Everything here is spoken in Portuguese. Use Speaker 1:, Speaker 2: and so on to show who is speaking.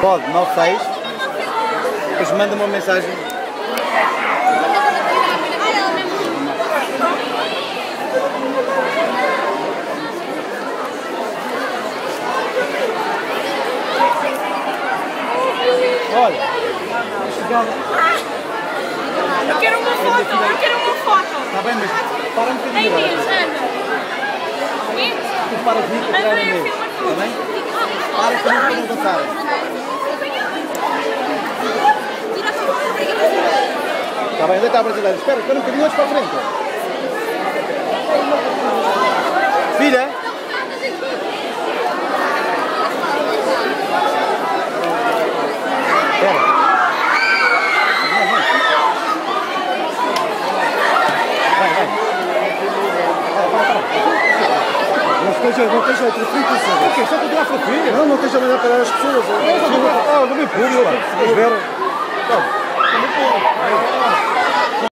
Speaker 1: Pode, 96. Depois manda uma mensagem. Olha.
Speaker 2: Eu quero uma foto, eu quero uma foto.
Speaker 1: Está bem, mas para um bocadinho
Speaker 2: Ei. Nils, anda.
Speaker 1: Tu para aqui para tirar a mim. Está bem? Para que não vão dançar. Está bem, onde está a brasileira? Espera, espera um bocadinho, olha para a frente. Filha? Espera. Não esteja, não esteja a transferir O quê? Só para tirar fotografia? Não, não esteja a olhar para as pessoas. Ah, não me empurre, lá. Vamos ver. Toma.